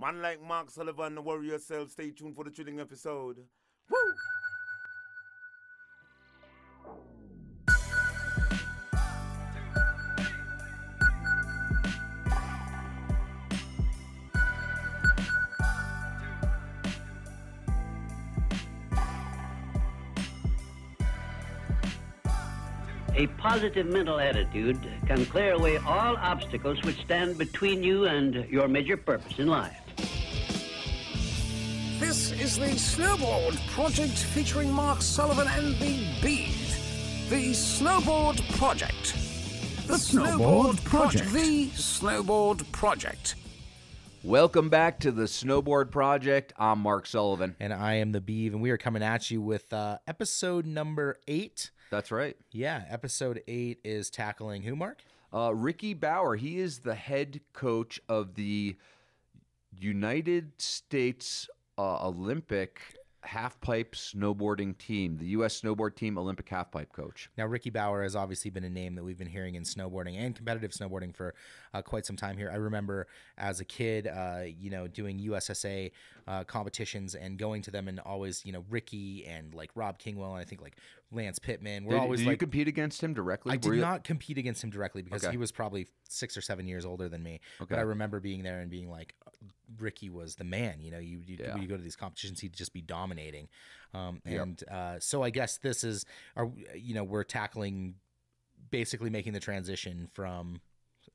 Man like Mark Sullivan, worry yourself. Stay tuned for the thrilling episode. Woo! A positive mental attitude can clear away all obstacles which stand between you and your major purpose in life. This is the Snowboard Project featuring Mark Sullivan and the Bead. The Snowboard Project. The, Snowboard Project. The Snowboard Project. Welcome back to the Snowboard Project. I'm Mark Sullivan. And I am the Beeve, and we are coming at you with uh, episode number eight. That's right. Yeah, episode eight is tackling who, Mark? Uh, Ricky Bower. He is the head coach of the United States uh, Olympic half pipe snowboarding team, the U.S. snowboard team Olympic half pipe coach. Now, Ricky Bower has obviously been a name that we've been hearing in snowboarding and competitive snowboarding for uh, quite some time here. I remember as a kid, uh, you know, doing USSA uh, competitions and going to them, and always, you know, Ricky and like Rob Kingwill, and I think like Lance Pittman. We're Did, always did like you compete against him directly? I Were did you- not compete against him directly because Okay. he was probably six or seven years older than me. But I remember being there and being like, Ricky was the man. You know, you you, Yeah. you go to these competitions, he'd just be dominating. Um, Yep. and uh, so I guess this is, our, you know, we're tackling basically making the transition from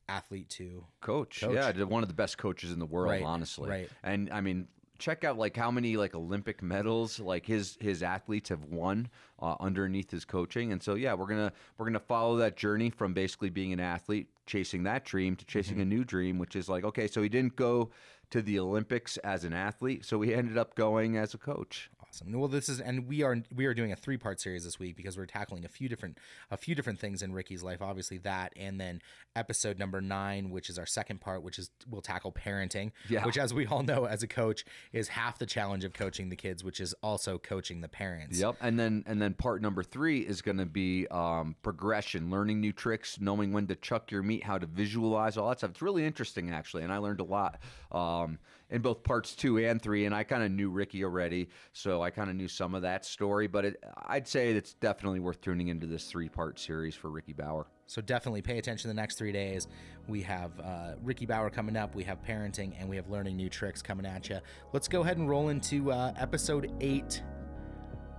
athlete to coach. Coach. Yeah, one of the best coaches in the world, Right, honestly. right. And I mean, check out like how many like Olympic medals like his his athletes have won uh, underneath his coaching. And so yeah, we're gonna we're gonna follow that journey from basically being an athlete, chasing that dream, to chasing Mm-hmm. a new dream, which is like okay, so he didn't go to the Olympics as an athlete, so he ended up going as a coach. Awesome. Well, this is, and we are we are doing a three part series this week because we're tackling a few different a few different things in Ricky's life. Obviously that, and then episode number nine, which is our second part, which is we'll tackle parenting. Yeah. Which, as we all know, as a coach, is half the challenge of coaching the kids, which is also coaching the parents. Yep, and then and then part number three is going to be um, progression, learning new tricks, knowing when to chuck your meat, how to visualize all that stuff. It's really interesting actually, and I learned a lot um, in both parts two and three. And I kind of knew Ricky already, so I kind of knew some of that story. But it, I'd say it's definitely worth tuning into this three part series for Ricky Bower. So definitely pay attention the next three days. We have uh, Ricky Bower coming up. We have parenting, and we have learning new tricks coming at you. Let's go ahead and roll into uh, episode eight.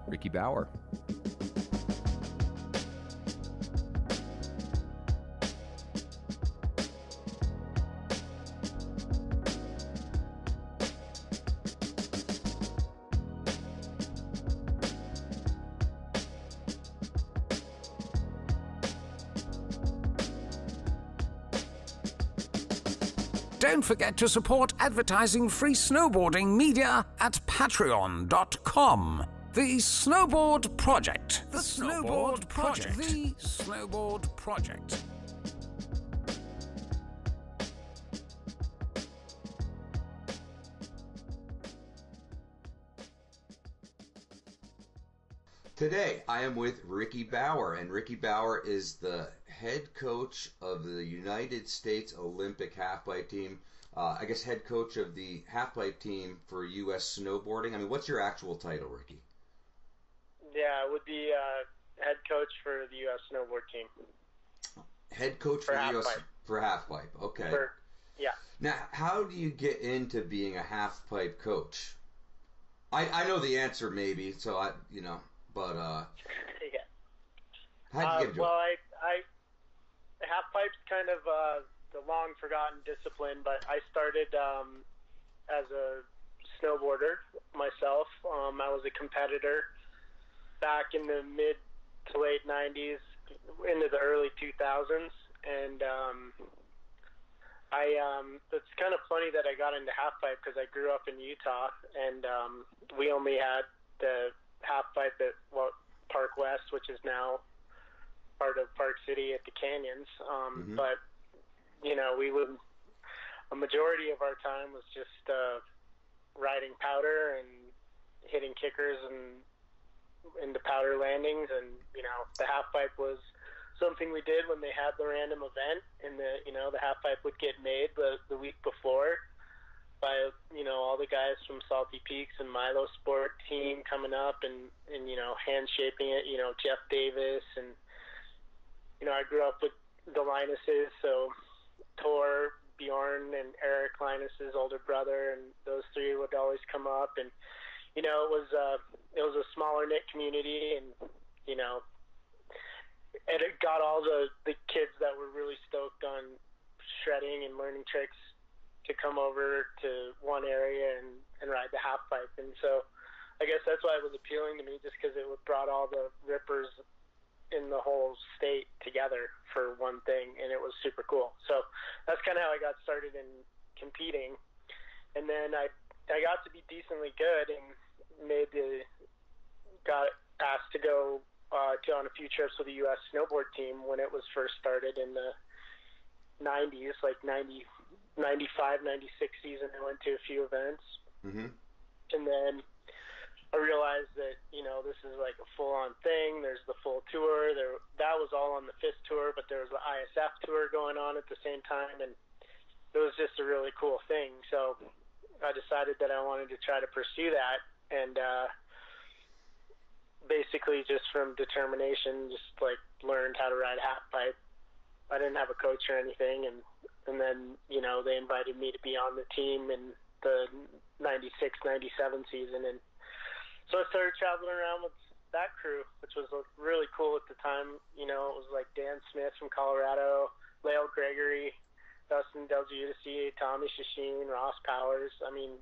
Ricky Bower. Forget to support advertising free snowboarding media at patreon.com. The Snowboard Project. The Snowboard Project. The Snowboard Project. Today, I am with Ricky Bower, and Ricky Bower is the head coach of the United States Olympic halfpipe team. Uh, I guess head coach of the halfpipe team for U.S. snowboarding. I mean, what's your actual title, Ricky? Yeah, it would be uh, head coach for the U.S. snowboard team. Head coach For for, the U.S. for halfpipe. Okay. For, yeah. Now, how do you get into being a halfpipe coach? I, I know the answer, maybe. So I, you know, but uh, yeah. how'd you Uh, get into well, it? I, I half pipe's kind of uh, the long forgotten discipline, but I started um, as a snowboarder myself. Um, I was a competitor back in the mid to late '90s, into the early 2000s, and um, I um, it's kind of funny that I got into half pipe because I grew up in Utah, and um, we only had the half pipe at well, Park West, which is now part of Park City at the canyons. Um, Mhm. But you know, we would a majority of our time was just uh, riding powder and hitting kickers and into powder landings, and you know, the half pipe was something we did when they had the random event, and the you know the half pipe would get made the the week before. by you know all the guys from Salty Peaks and Milo Sport team coming up and and you know hand shaping it. You know Jeff Davis and you know I grew up with the Leineses, so Tor, Bjorn, and Eric Leines's older brother, and those three would always come up and you know it was uh, it was a smaller knit community and you know and it got all the the kids that were really stoked on shredding and learning tricks to come over to one area and, and ride the half pipe. And so I guess that's why it was appealing to me, just because it brought all the rippers in the whole state together for one thing, and it was super cool. So that's kind of how I got started in competing. And then I I got to be decently good and made the got asked to go uh, to on a few trips with the U.S. snowboard team when it was first started in the 90s, like 90 95, 96 season, I went to a few events. Mm-hmm. And then I realized that, you know, this is like a full on thing. There's the full tour. There that was all on the FIS tour, but there was the ISF tour going on at the same time and it was just a really cool thing. So I decided that I wanted to try to pursue that and uh basically just from determination just like learned how to ride half pipe. I didn't have a coach or anything and and then you know they invited me to be on the team in the 96 97 season and so I started traveling around with that crew which was really cool at the time you know it was like Dan Smith from Colorado Lael Gregory Dustin Del Giudice Tommy Czeschin, Ross Powers I mean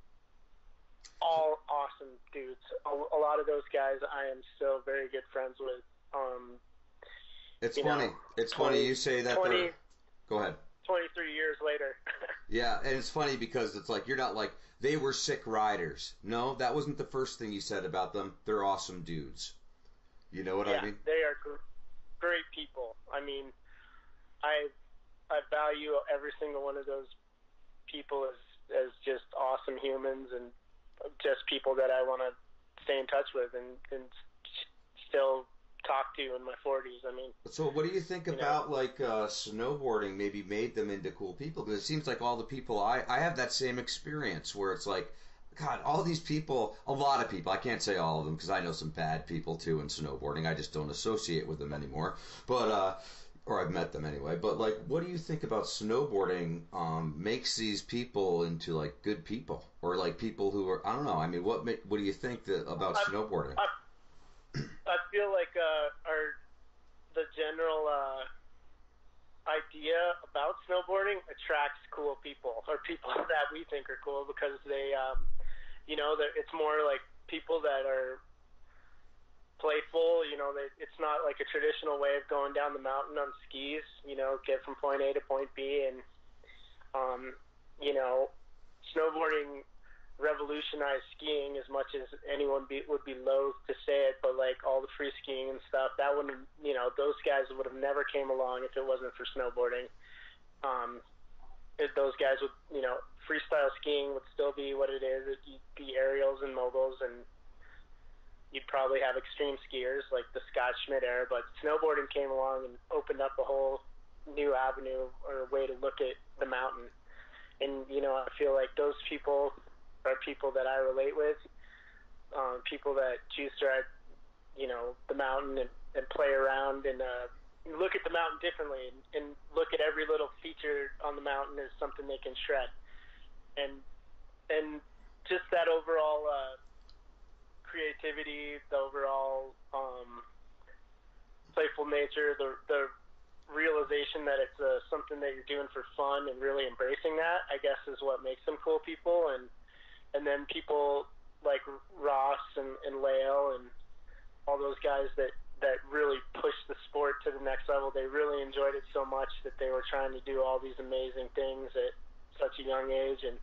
all awesome dudes a, a lot of those guys I am still very good friends with um It's funny. know, it's 20 funny you say that. 20 Go ahead. 23 years later Yeah, and it's funny because it's like you're not like they were sick riders. No, that wasn't the first thing you said about them. They're awesome dudes. You know what yeah, I mean? they are gr- great people. I mean, I I value every single one of those people as as just awesome humans and just people that I want to stay in touch with and and still talk to in my 40s. I mean, So, what do you think You know? about like uh, snowboarding? Maybe made them into cool people because it seems like all the people I I have that same experience where it's like, God, all these people, a lot of people. I can't say all of them because I know some bad people too in snowboarding. I just don't associate with them anymore. But uh, or I've met them anyway. But like, what do you think about snowboarding? Um, makes these people into like good people or like people who are I don't know. I mean, what what do you think that, about I- snowboarding? I feel like uh, our the general uh, idea about snowboarding attracts cool people or people that we think are cool because they, um, you know, it's more like people that are playful. You know, they, it's not like a traditional way of going down the mountain on skis. You know, get from point A to point B, and um, you know, snowboarding revolutionized skiing as much as anyone be, would be loath to say it, but like all the free skiing and stuff, that wouldn't, you know, those guys would have never came along if it wasn't for snowboarding. Um, if those guys would, you know, freestyle skiing would still be what it is. It'd be aerials and moguls, and you'd probably have extreme skiers like the Scott Schmidt era. But snowboarding came along and opened up a whole new avenue or way to look at the mountain. And you know, I feel like those people are people that I relate with, um, people that choose to ride, you know, the mountain and, and play around and uh, look at the mountain differently and, and look at every little feature on the mountain as something they can shred. And and just that overall uh, creativity, the overall um, playful nature, the the realization that it's uh, something that you're doing for fun and really embracing that, I guess, is what makes them cool people. And and then people like Ross and, and Lael and all those guys that that really pushed the sport to the next level. They really enjoyed it so much that they were trying to do all these amazing things at such a young age, and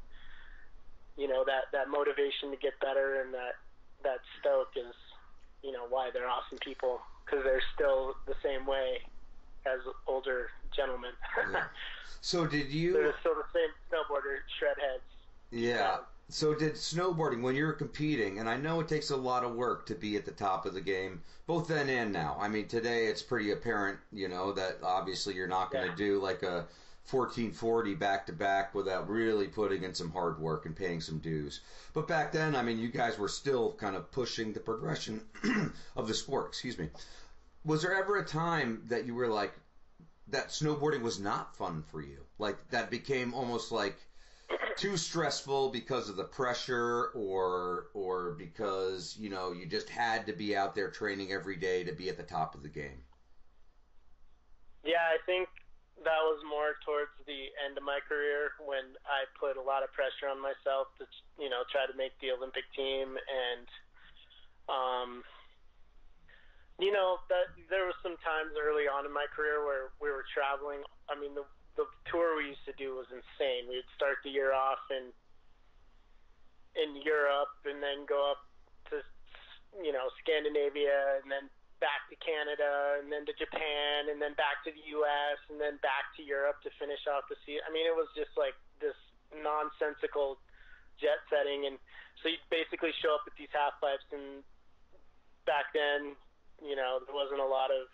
you know that that motivation to get better and that that stoke is you know why they're awesome people because they're still the same way as older gentlemen. Yeah. So did you? they're still the same snowboarder shred heads. Yeah. Um, So did snowboarding when you're competing, and I know it takes a lot of work to be at the top of the game, both then and now. I mean, today it's pretty apparent, you know, that obviously you're not going to Yeah. do like a 1440 back to back without really putting in some hard work and paying some dues. But back then, I mean, you guys were still kind of pushing the progression of the sport. Excuse me. Was there ever a time that you were like, that snowboarding was not fun for you? Like that became almost like too stressful because of the pressure or or because you know you just had to be out there training every day to be at the top of the game. Yeah i think that was more towards the end of my career when i put a lot of pressure on myself to you know try to make the olympic team and um you know that there was some times early on in my career where we were traveling. I mean the the tour we used to do was insane. We'd start the year off in in Europe and then go up to you know Scandinavia and then back to Canada and then to Japan and then back to the U.S. and then back to Europe to finish off the season. I mean, it was just like this nonsensical jet setting, and so you basically show up at these half pipes, and back then, you know, there wasn't a lot of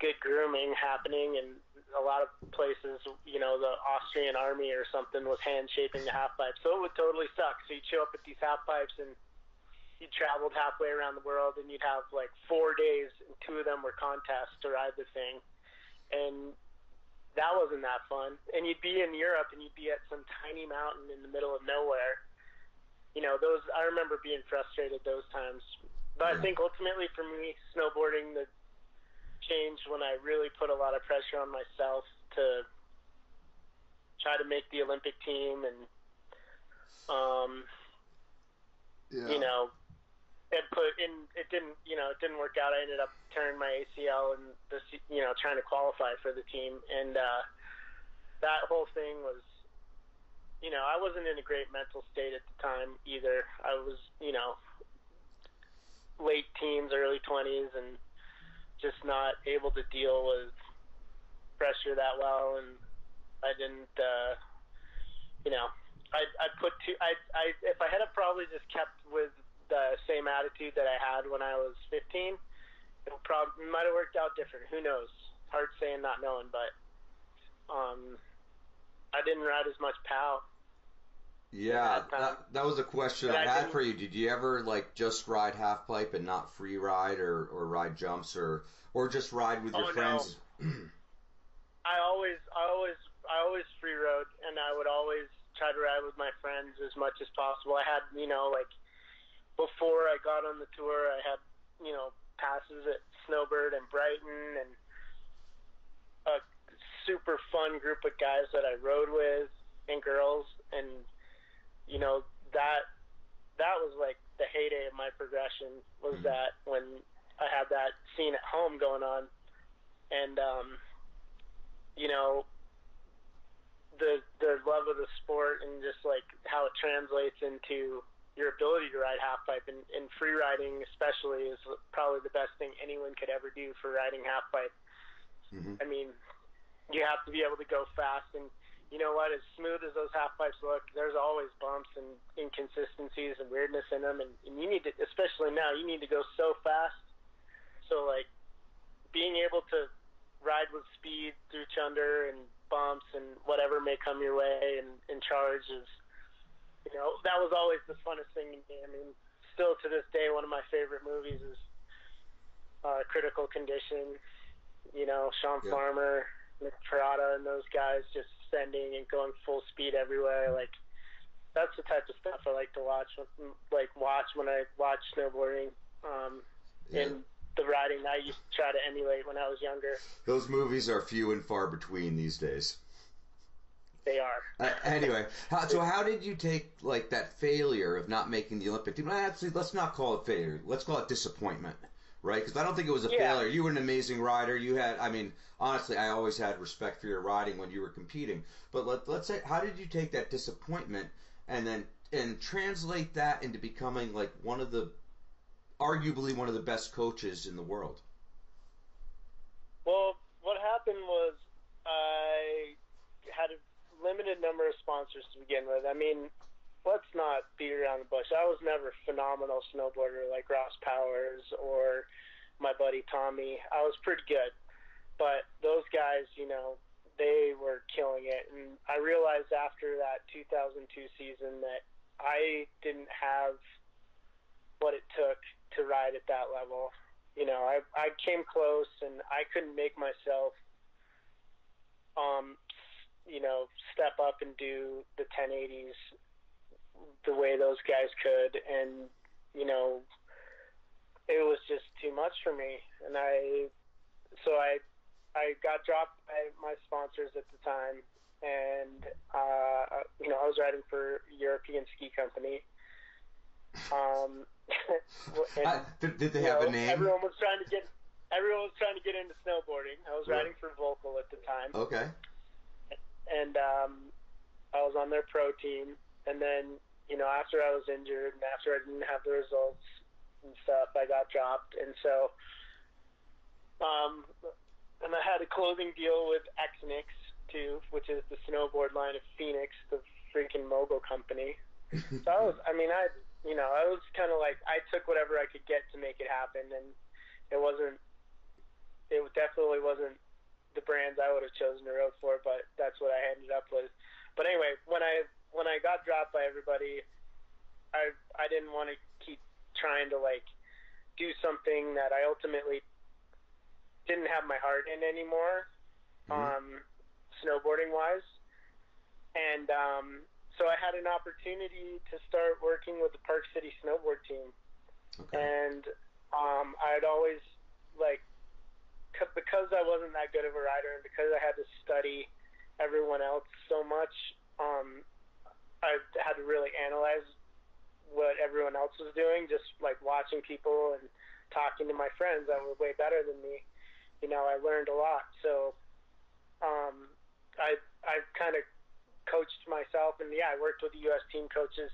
good grooming happening, and a lot of places, you know, the Austrian army or something was hand shaping the half pipe. So it would totally suck. So you'd show up at these half pipes and you traveled halfway around the world and you'd have like four days and two of them were contests to ride the thing. And that wasn't that fun. And you'd be in Europe and you'd be at some tiny mountain in the middle of nowhere. You know, those I remember being frustrated those times. But I think ultimately for me, snowboarding the changed when I really put a lot of pressure on myself to try to make the Olympic team and um yeah. you know it put in it didn't you know it didn't work out. I ended up tearing my ACL and this you know trying to qualify for the team. And uh that whole thing was you know I wasn't in a great mental state at the time either. I was you know late teens early 20s and just not able to deal with pressure that well, and I didn't, uh, you know, I I put two. I I if I had probably just kept with the same attitude that I had when I was 15, it probably might have worked out different. Who knows? Hard saying, not knowing, but um, I didn't ride as much POW yeah, that, um, that was a question I, I had for you. Did you ever like just ride half pipe and not free ride, or, or ride jumps, or or just ride with your oh, friends? No. I always, I always, I always free rode, and I would always try to ride with my friends as much as possible. I had, you know, like before I got on the tour, I had, you know, passes at Snowbird and Brighton, and a super fun group of guys that I rode with and girls, and you know that that was like the heyday of my progression was mm-hmm. that when I had that scene at home going on, and um, you know the the love of the sport and just like how it translates into your ability to ride half pipe and, and free riding especially is probably the best thing anyone could ever do for riding half pipe. Mm-hmm. I mean, you have to be able to go fast and you know what? As smooth as those half pipes look, there's always bumps and inconsistencies and weirdness in them, and, and you need to, especially now, you need to go so fast. So like being able to ride with speed through chunder and bumps and whatever may come your way and, and charge is, you know, that was always the funnest thing to me. I mean, still to this day, one of my favorite movies is uh, Critical Condition. You know, Shawn yeah. Farmer, Nick Perata, and those guys just descending and going full speed everywhere. Like that's the type of stuff I like to watch. Like watch when I watch snowboarding. Um, yeah. And the riding I used to try to emulate when I was younger. Those movies are few and far between these days. They are. uh, anyway, how, so how did you take like that failure of not making the Olympic team? Actually, let's not call it failure. Let's call it disappointment right? Because I don't think it was a yeah. failure. You were an amazing rider. You had, I mean, honestly, I always had respect for your riding when you were competing. But let, let's say, how did you take that disappointment and then and translate that into becoming like one of the, arguably one of the best coaches in the world? Well, what happened was I had a limited number of sponsors to begin with. I mean, let's not beat around the bush. I was never a phenomenal snowboarder like Ross Powers or my buddy Tommy. I was pretty good, but those guys, you know, they were killing it. And I realized after that 2002 season that I didn't have what it took to ride at that level. You know, I I came close and I couldn't make myself um you know, step up and do the 1080s the way those guys could and you know, it was just too much for me and I so I I got dropped by my sponsors at the time and uh, you know I was riding for European Ski Company um, and, Uh, did, did they have know, a name? Everyone was trying to get everyone was trying to get into snowboarding. I was Right. riding for Völkl at the time, Okay. and um, I was on their pro team. And then you know after I was injured and after I didn't have the results and stuff, I got dropped. And so, um, and I had a clothing deal with Xnix too, which is the snowboard line of Phenix, the freaking mogul company. So I was, I mean, I, you know, I was kind of like, I took whatever I could get to make it happen, and it wasn't, it definitely wasn't the brands I would have chosen to road for, but that's what I ended up with. But anyway, when I when I got dropped by everybody, I I didn't want to keep trying to like do something that I ultimately didn't have my heart in anymore, um, snowboarding wise, and um, so I had an opportunity to start working with the Park City snowboard team, Okay. and um, I'd always like c- because I wasn't that good of a rider and because I had to study everyone else so much, um, I had to really analyze what everyone else was doing. Just like watching people and talking to my friends that were way better than me, you know, I learned a lot. So um, I I kind of coached myself, and yeah, I worked with the U.S. team coaches.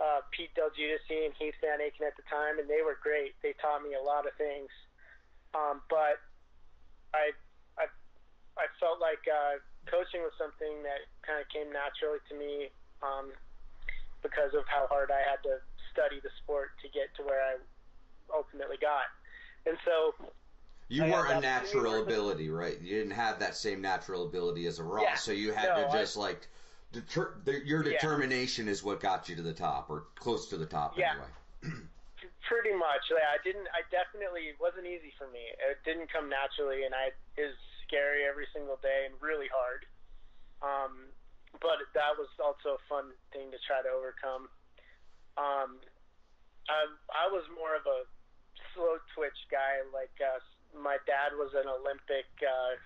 Uh, Pete Del Giudice and Heath Van Aken at the time, and they were great. They taught me a lot of things. Um, but I, I, I felt like uh, coaching was something that kind of came naturally to me um, because of how hard I had to study the sport to get to where I ultimately got. And so, You I weren't a the opportunity to natural ability, right? You didn't have that same natural ability as a Ross, Yeah. so you had No, to I- just like deter- the, your Yeah. determination is what got you to the top or close to the top Yeah. anyway. pretty much, yeah, I didn't. I definitely it wasn't easy for me. It didn't come naturally, and I it was scary every single day and really hard. Um, but that was also a fun thing to try to overcome. Um, I I was more of a slow twitch guy. Like uh, my dad was an Olympic uh,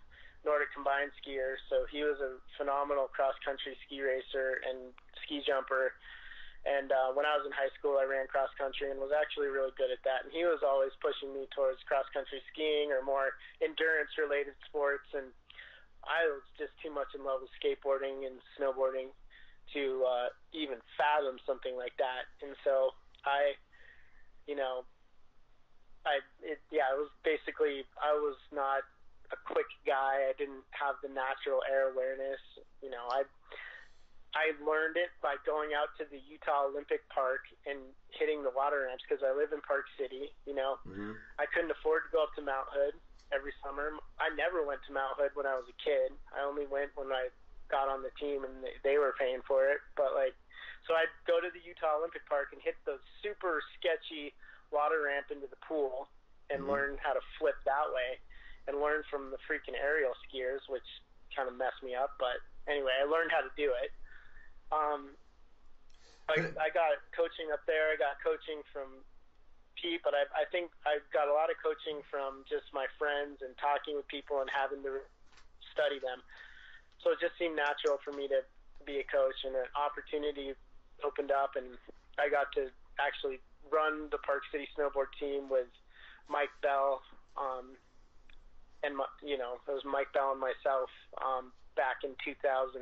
Nordic combined skier, so he was a phenomenal cross country ski racer and ski jumper. And uh, when I was in high school, I ran cross country and was actually really good at that. And he was always pushing me towards cross country skiing or more endurance related sports. And I was just too much in love with skateboarding and snowboarding to uh, even fathom something like that. And so I, you know, I it, yeah, it was basically I was not a quick guy. I didn't have the natural air awareness. You know, I I learned it by going out to the Utah Olympic Park and hitting the water ramps because I live in Park City. You know, Mhm. I couldn't afford to go up to Mount Hood every summer. I never went to Mount Hood when I was a kid. I only went when I got on the team and they, they were paying for it. But like, so I'd go to the Utah Olympic Park and hit the super sketchy water ramp into the pool and learn how to flip that way and learn from the freaking aerial skiers, which kind of messed me up. But anyway, I learned how to do it. Um, I, I got coaching up there. I got coaching from Pete, but I, I think I got a lot of coaching from just my friends and talking with people and having to study them. So it just seemed natural for me to be a coach, and an opportunity opened up, and I got to actually run the Park City snowboard team with Mike Bell, um, and my, you know it was Mike Bell and myself um, back in 2003,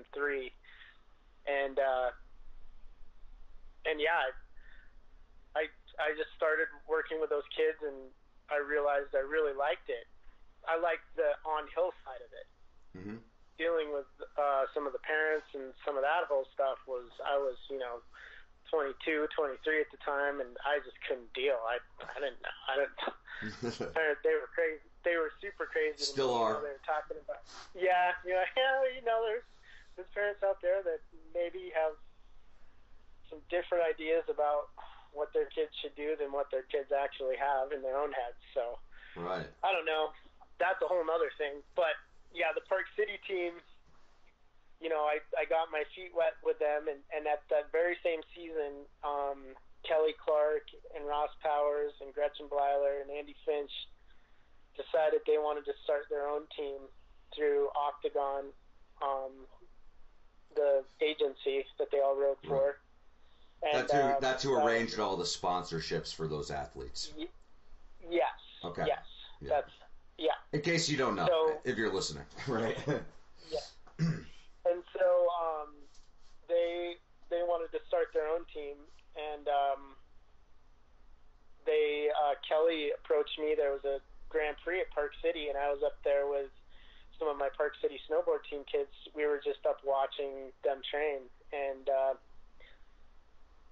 and uh, and yeah, I just started working with those kids, and I realized I really liked it. I liked the on hill side of it. Mhm. Dealing with uh, some of the parents and some of that whole stuff was I was you know 22, 23 at the time, and I just couldn't deal. I I didn't know. I didn't. they were crazy they were super crazy. to Still me, you know, are. They were talking about. Yeah, you know, yeah, you know, there's there's parents out there that maybe have some different ideas about what their kids should do than what their kids actually have in their own heads. So Right. I don't know. That's a whole other thing. But yeah, the Park City team. You know, I, I got my feet wet with them, and, and at that very same season, um, Kelly Clark and Ross Powers and Gretchen Bleiler and Andy Finch decided they wanted to start their own team through Octagon, um, the agency that they all wrote for. And, That's who. uh, That's who arranged all the sponsorships for those athletes. y- Yes. Okay. Yes. Yeah. That's yeah. In case you don't know, So- if you're listening, right? yeah. and so um, they they wanted to start their own team, and um, they uh, Kelly approached me. There was a Grand Prix at Park City, and I was up there with some of my Park City snowboard team kids. We were just up watching them train, and uh,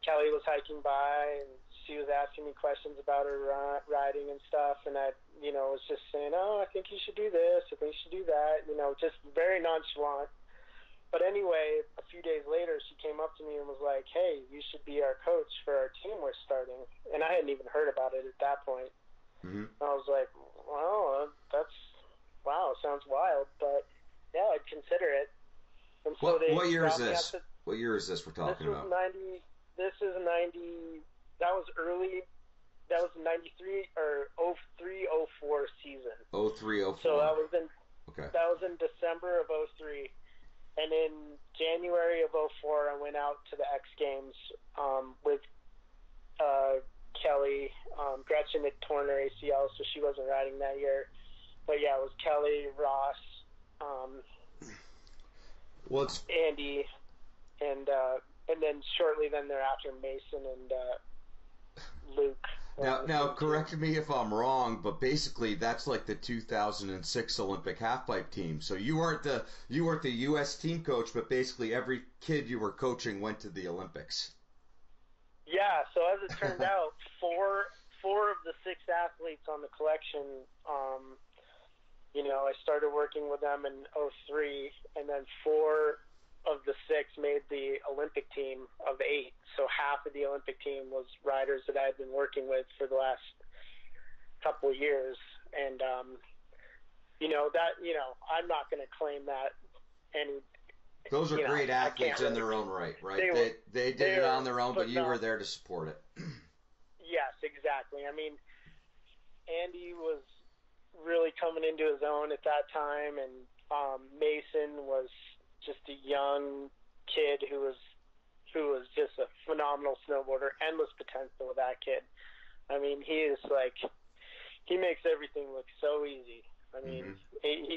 Kelly was hiking by, and she was asking me questions about her riding and stuff, and I, you know, was just saying, "Oh, I think you should do this. I think you should do that." You know, just very nonchalant. But anyway, a few days later, she came up to me and was like, "Hey, you should be our coach for our team we're starting." And I hadn't even heard about it at that point. Mhm. I was like, "Well, uh, that's wow, sounds wild, but yeah, I'd consider it." And so What they what year is this? to- What year is this we're this talking was about? ninety. This is ninety. That was early. That was ninety three or 03, 04 season. Oh three oh So that was in Okay. that was in December of 03. And in January of 04, I went out to the X Games um, with uh, Kelly. Um, Gretchen had torn her ACL, so she wasn't riding that year. But yeah, it was Kelly, Ross, um, Well, Andy, and uh, and then shortly then thereafter Mason and uh, Luke. Now, now, correct me if I'm wrong, but basically that's like the 2006 Olympic halfpipe team. So you weren't the you weren't the U.S. team coach, but basically every kid you were coaching went to the Olympics. Yeah, so as it turned out, four four of the six athletes on the collection, um, you know, I started working with them in '03, and then four of the six made the Olympic team of eight. So half of the Olympic team was riders that I'd been working with for the last couple of years, and um, you know that you know I'm not going to claim that any Those are You know, great athletes in their own right, right? They They were- they, did they it on their own, but you were there to support it. Yes, exactly. I mean, Andy was really coming into his own at that time, and um, Mason was just a young kid who was who was just a phenomenal snowboarder. Endless potential with that kid. I mean, he is like he makes everything look so easy. I mean, he, he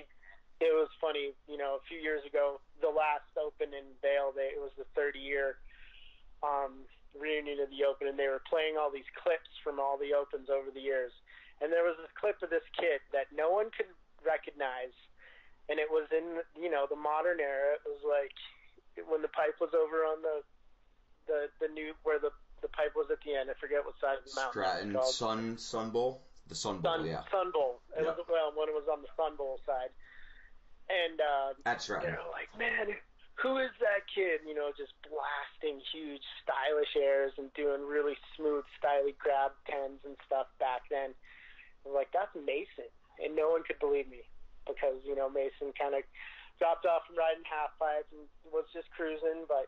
it was funny. You know, a few years ago, the last Open in Vail, they, it was the 30 year um, reunion of the Open, and they were playing all these clips from all the Opens over the years. And there was this clip of this kid that no one could recognize, and it was in you know the modern era. It was like when the pipe was over on the the the new where the the pipe was at the end. I forget what side of the mountain. Stratton it was called. Sun Sun Bowl, the Sun Bowl, Sun, yeah, Sun Bowl. It Yeah. was well when it was on the Sun Bowl side, and uh, at Stratton. they're like, man, who is that kid? You know, just blasting huge, stylish airs and doing really smooth, stylish grab tens and stuff back then. I was like, that's Mason, and no one could believe me because you know Mason kind of dropped off from riding half pipes and was just cruising, but.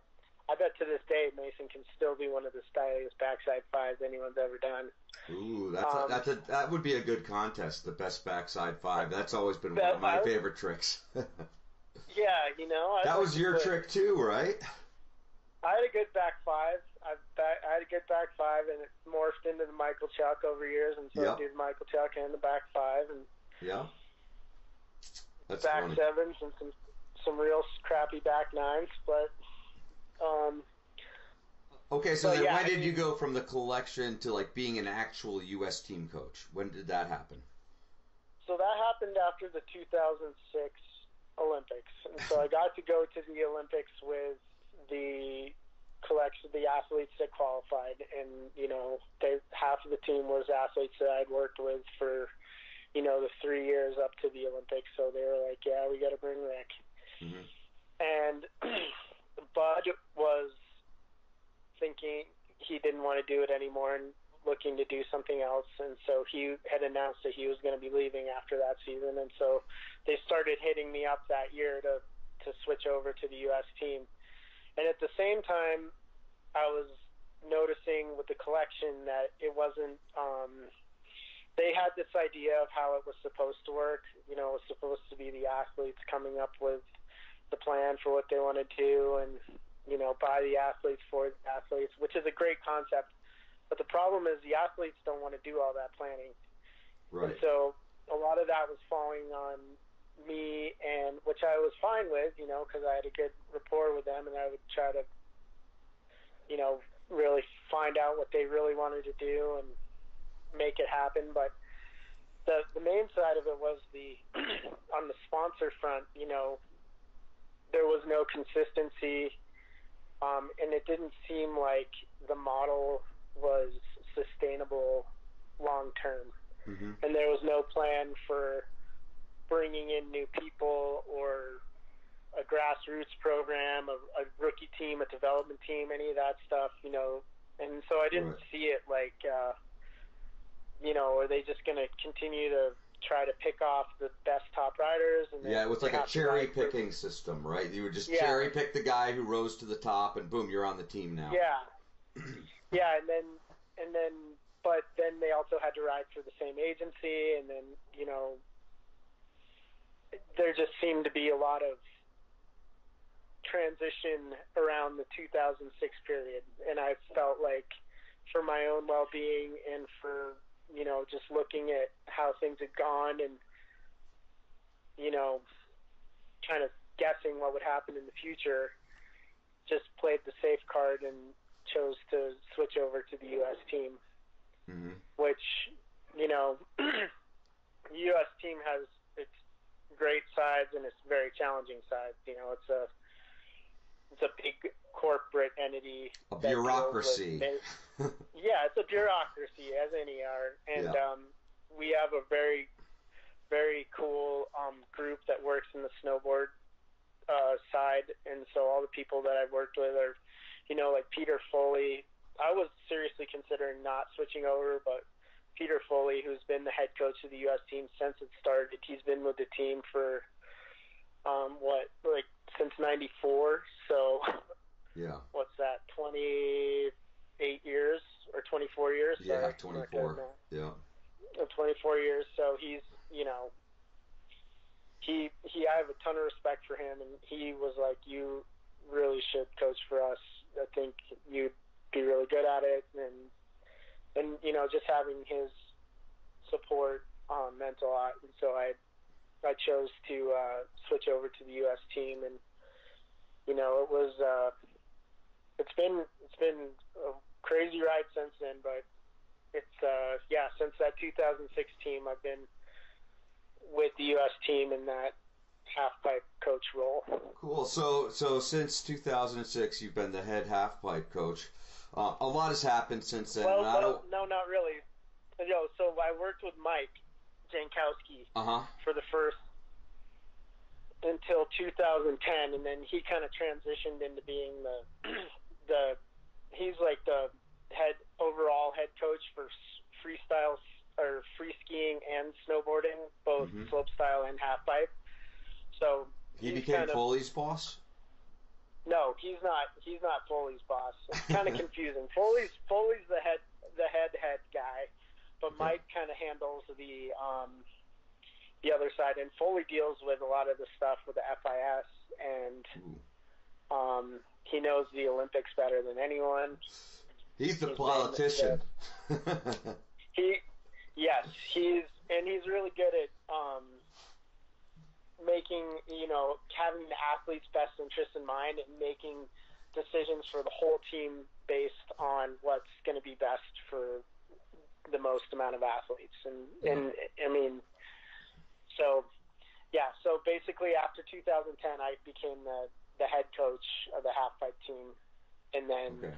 I bet to this day Mason can still be one of the styliest backside fives anyone's ever done. Ooh, that's a, Um, that's a that would be a good contest. The best backside five. That's always been one of my I- favorite tricks. Yeah, you know. I'd that was your put- trick too, right? I had a good back five. I back, I had a good back five, and it morphed into the Michalchuk over years, and so Yep. I did Michalchuk and the back five and Yeah. That's back funny. sevens and some some real crappy back nines. But um, Okay, so But then yeah, when did you go from the collection to like being an actual U.S. team coach? When did that happen? so that happened after the 2006 Olympics, and so I got to go to the Olympics with the collection, the athletes that qualified, and you know, they half of the team was athletes that I'd worked with for you know, the three years up to the Olympics. So they were like, yeah, we got to bring Rick. Mhm. And Bud was thinking he didn't want to do it anymore and looking to do something else. And so he had announced that he was going to be leaving after that season. And so they started hitting me up that year to, to switch over to the U.S. team. And at the same time, I was noticing with the collection that it wasn't. Um, they had this idea of how it was supposed to work. You know, it was supposed to be the athletes coming up with the plan for what they want to do, and you know, by the athletes for the athletes, which is a great concept. But the problem is the athletes don't want to do all that planning. Right. And so a lot of that was falling on me, and which I was fine with, you know, because I had a good rapport with them, and I would try to, you know, really find out what they really wanted to do and make it happen. But the the main side of it was the on the sponsor front, you know, there was no consistency, um, and it didn't seem like the model was sustainable long term hmm and there was no plan for bringing in new people or a grassroots program, a, a rookie team, a development team, any of that stuff, you know. And so I didn't Right. see it like, uh, you know, are they just going to continue to try to pick off the best top riders? And Yeah, it was like a cherry picking system, right? You would just Yeah. cherry pick the guy who rose to the top, and boom, you're on the team now. Yeah, yeah, and then and then, but then they also had to ride for the same agency, and then you know, there just seemed to be a lot of transition around the 2006 period, and I felt like for my own well-being and for you know just looking at how things had gone and you know kind of guessing what would happen in the future just played the safe card and chose to switch over to the U.S. team, hmm which, you know, the U.S. team has its great sides and its very challenging sides. You know, it's a it's a big corporate entity. A bureaucracy. yeah, it's a bureaucracy, as any are, and Yeah. um, we have a very, very cool um, group that works in the snowboard uh, side, and so all the people that I've worked with are, you know, like Peter Foley. I was seriously considering not switching over, but Peter Foley, who's been the head coach of the U.S. team since it started, he's been with the team for um, what, like since '94. So Yeah. what's that, 28 years or 24 years? Yeah, 24. at. Yeah. of 24 years. So he's, you know, he he. I have a ton of respect for him, and he was like, "You really should coach for us. I think you'd be really good at it." And and you know, just having his support um, meant a lot. And so I I chose to uh, switch over to the U.S. team, and you know, it was uh, it's been it's been a crazy ride since then, but it's uh yeah since that 2006 team i've been with the us team in that half pipe coach role Cool. So, so since 2006, you've been the head half pipe coach. Uh, a lot has happened since then. well I no, not really you know, so i worked with mike jankowski Uh huh. for the first until 2010 and then he kind of transitioned into being the the he's like the head overall head coach for freestyle or free skiing and snowboarding both Mhm. slopestyle and half pipe so He became kind of- Foley's boss. no he's not he's not foley's boss it's kind of confusing foley's foley's the head the head head guy but Okay. mike kind of handles the um the other side and foley deals with a lot of the stuff with the fis and um he knows the olympics better than anyone. He's the He's politician. he yes he's and he's really good at um making you know having the athlete's best interest in mind and making decisions for the whole team based on what's going to be best for the most amount of athletes. And and i mean so yeah so basically after 2010 i became the the head coach of the half pipe team and then okay.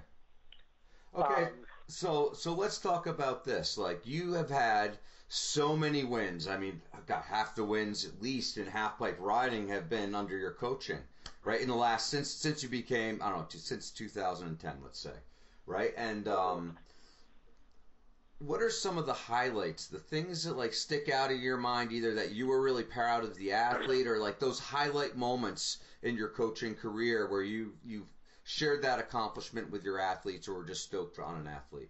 Okay. um, So so let's talk about this. Like you have had so many wins. I mean, I've got half the wins at least in half pipe riding have been under your coaching, right? In the last since since you became I don't know since 2010, let's say, right? And um, what are some of the highlights, the things that like stick out of your mind, either that you were really proud of the athlete or like those highlight moments in your coaching career where you you've shared that accomplishment with your athletes or were just stoked on an athlete?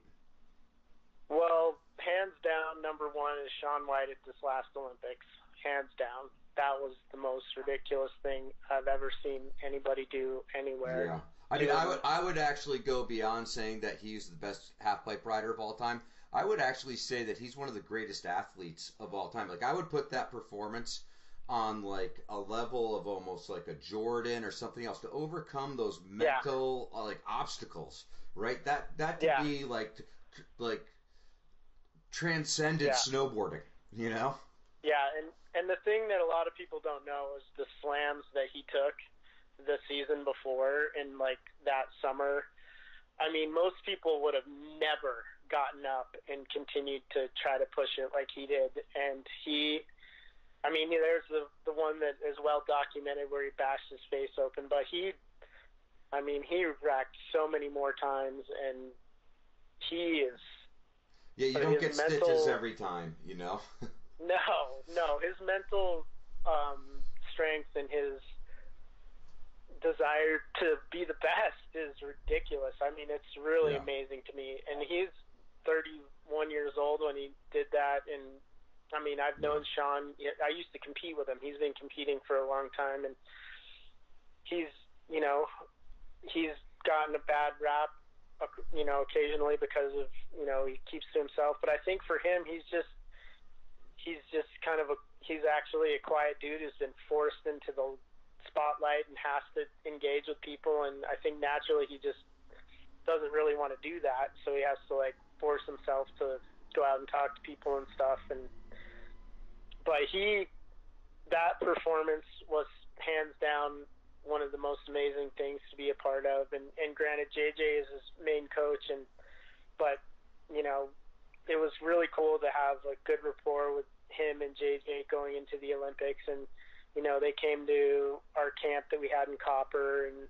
Well, hands down, number one is Shaun White at this last Olympics. Hands down. That was the most ridiculous thing I've ever seen anybody do anywhere. Yeah. I mean, I would I would actually go beyond saying that he's the best half pipe rider of all time. I would actually say that he's one of the greatest athletes of all time. Like I would put that performance on like a level of almost like a Jordan or something else to overcome those mental yeah. uh, like obstacles, right? That that to yeah. be like like transcended yeah. snowboarding, you know? Yeah, and and the thing that a lot of people don't know is the slams that he took the season before in like that summer. I mean, most people would have never gotten up and continued to try to push it like he did, and he. I mean, there's the the one that is well documented where he bashed his face open, but he, I mean, he racked so many more times, and he is. Yeah, you don't get mental, stitches every time, you know. no, no, his mental um, strength and his desire to be the best is ridiculous. I mean, it's really yeah. amazing to me, and he's 31 years old when he did that. And I mean, I've known Shaun. I used to compete with him. He's been competing for a long time, and he's you know he's gotten a bad rap you know occasionally because of you know he keeps to himself. But I think for him, he's just he's just kind of a he's actually a quiet dude who's been forced into the spotlight and has to engage with people and I think naturally he just doesn't really want to do that so he has to like force himself to go out and talk to people and stuff. And but he, that performance was hands down one of the most amazing things to be a part of. And and granted, JJ is his main coach, and but you know, it was really cool to have a good rapport with him and JJ going into the Olympics and you know they came to our camp that we had in Copper and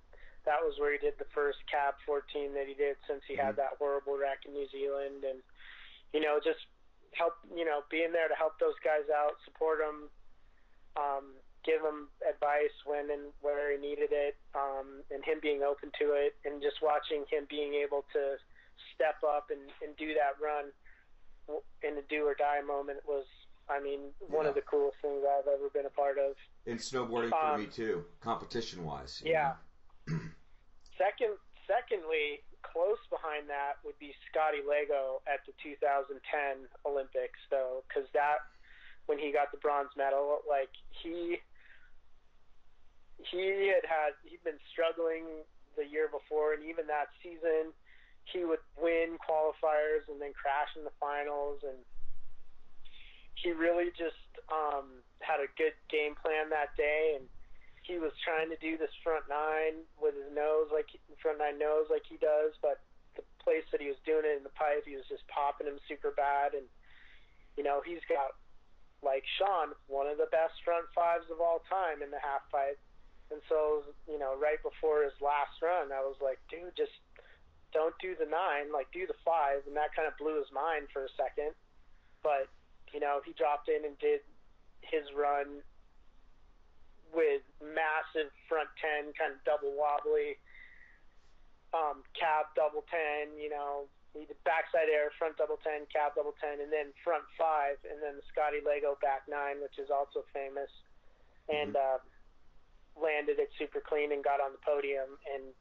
that was where he did the first cab 14 that he did since he mm-hmm. had that horrible wreck in New Zealand, and you know just help you know being there to help those guys out, support them, um, give them advice when and where he needed it, um, and him being open to it, and just watching him being able to step up and, and do that run in a do or die moment was I mean, one yeah. of the coolest things I've ever been a part of. In snowboarding um, for me too, competition wise. Yeah. Second, secondly, close behind that would be Scotty Lago at the 2010 Olympics, though, because that when he got the bronze medal, like he he had had he'd been struggling the year before, and even that season, he would win qualifiers and then crash in the finals, and he really just um, had a good game plan that day, and he was trying to do this front nine with his nose like front nine nose like he does, but the place that he was doing it in the pipe, he was just popping him super bad, and you know he's got like Shaun, one of the best front fives of all time in the half pipe. And so, you know, right before his last run, I was like, dude, just don't do the nine, like do the five. And that kind of blew his mind for a second. But, you know, he dropped in and did his run with massive front 10, kind of double wobbly, um, cab double 10, you know, he did backside air, front double 10, cab double 10, and then front five, and then the Scotty Lago back nine, which is also famous, and mm-hmm. uh, landed it super clean and got on the podium. And,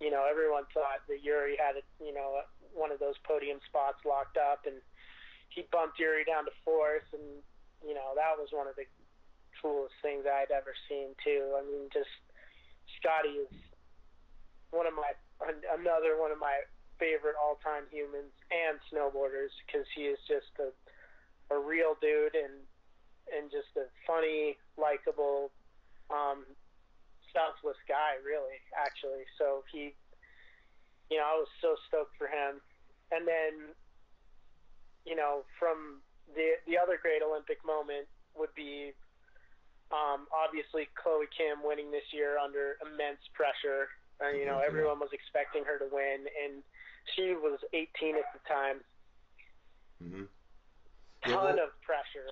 you know, everyone thought that Yuri had, a, you know, one of those podium spots locked up, and he bumped Yuri down to fourth, and, you know, that was one of the coolest things I'd ever seen too. I mean, just Scotty is one of my another one of my favorite all-time humans and snowboarders because he is just a a real dude and and just a funny, likable, um, selfless guy, really, actually. So he, you know, I was so stoked for him, and then, you know, from the the other great Olympic moment would be um, obviously Chloe Kim winning this year under immense pressure. Uh, you know, Mhm. everyone was expecting her to win, and she was 18 at the time. Mm-hmm. Ton of pressure.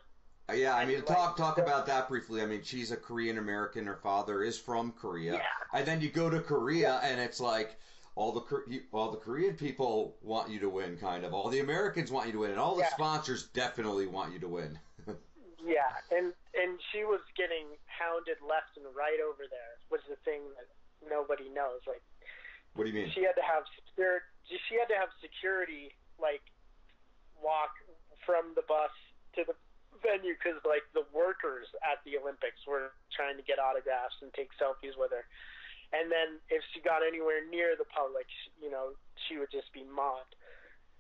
Uh, Yeah, I mean, talk talk about that briefly. I mean, she's a Korean American. Her father is from Korea, Yeah. and then you go to Korea, and it's like all the all the Korean people want you to win, kind of. All the Americans want you to win, and all the Yeah. sponsors definitely want you to win. Yeah, and and she was getting hounded left and right over there. Was the thing that nobody knows. Like What do you mean? she had to have security. She had to have security like walk from the bus to the venue because like the workers at the Olympics were trying to get autographs and take selfies with her. And then if she got anywhere near the public, you know, she would just be mobbed.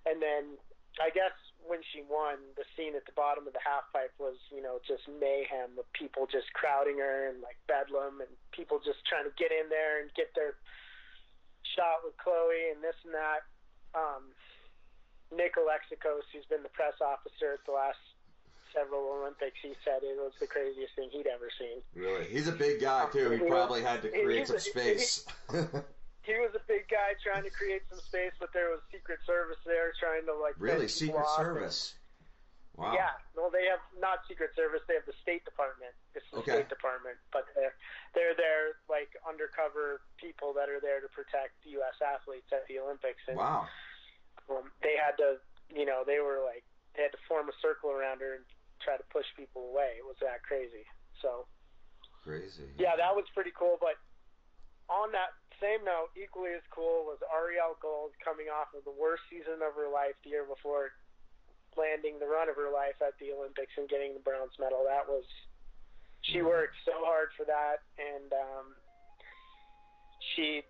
And then I guess when she won, the scene at the bottom of the half pipe was, you know, just mayhem of people just crowding her and like bedlam and people just trying to get in there and get their shot with Chloe and this and that. Um, Nick Alexakos, who's been the press officer at the last several Olympics, he said it was the craziest thing he'd ever seen. Really? He's a big guy too. He probably had to create some space. He was a big guy trying to create some space, but there was Secret Service there trying to like really, Secret off and- Service. Wow. Yeah, well, they have not Secret Service; they have the State Department. It's the Okay. State Department, but they're they're there like undercover people that are there to protect U.S. athletes at the Olympics, and Wow. um, they had to, you know, they were like they had to form a circle around her and try to push people away. It was that crazy. So Crazy. yeah, that was pretty cool. But on that same note, equally as cool was Arielle Gold coming off of the worst season of her life the year before, landing the run of her life at the Olympics and getting the bronze medal. That was she worked so hard for that, and um, she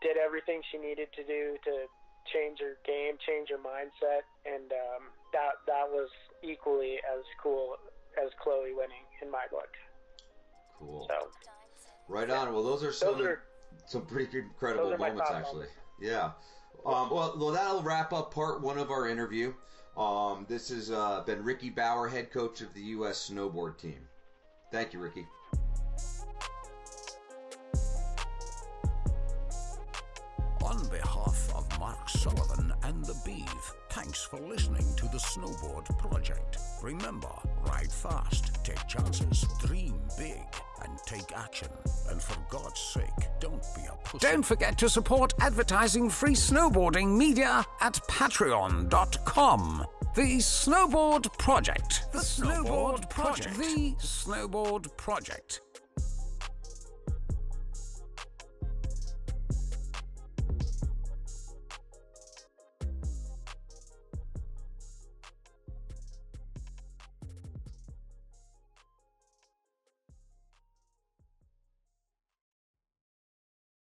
did everything she needed to do to change her game, change her mindset, and um, that that was equally as cool as Chloe winning in my book. Cool. So Right on. Well, those are some those are some pretty incredible those are my moments, actually. moments. Yeah. Um, well, well, that'll wrap up part one of our interview. Um, this has uh, been Ricky Bower, head coach of the U.S. snowboard team. Thank you, Ricky. For listening to the Snowboard Project. Remember, ride fast, take chances, dream big, and take action. And for God's sake, don't be a pussy. Don't forget to support advertising free snowboarding media at patreon.com. The Snowboard Project. The Snowboard Project. The Snowboard Project.